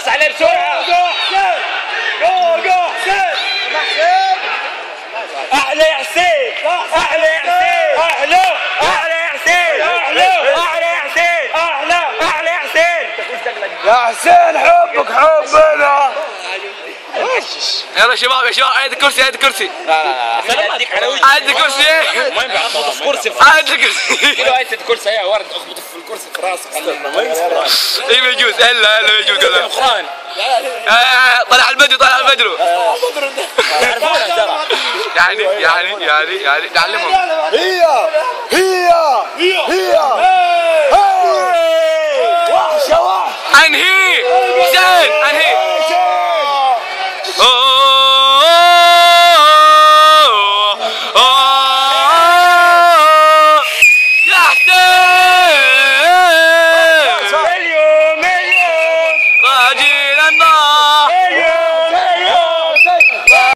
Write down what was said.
خلص عليه بسرعة. أحلى يا حسين. أحلى يا حسين. أحلى أحلى يا حسين. أحلى أحلى يا حسين. أحلى أحلى يا حسين. يا حسين حبك حبنا. يلا شباب يا شباب عيد الكرسي عيد الكرسي. اديك على وجهي عيد الكرسي. ما ينفع اخبط في كرسي عيد الكرسي. ورد أخبط في الكرسي في راسك اي هلا هلا ما يجوز. هلا مخران آه، طلع البدو طلع البدرو يعرفونها ترى يعني يعني يعني يعني تعلمهم هي هي هي وحشة وحشة. أنهي. حسين أنهي. أوه.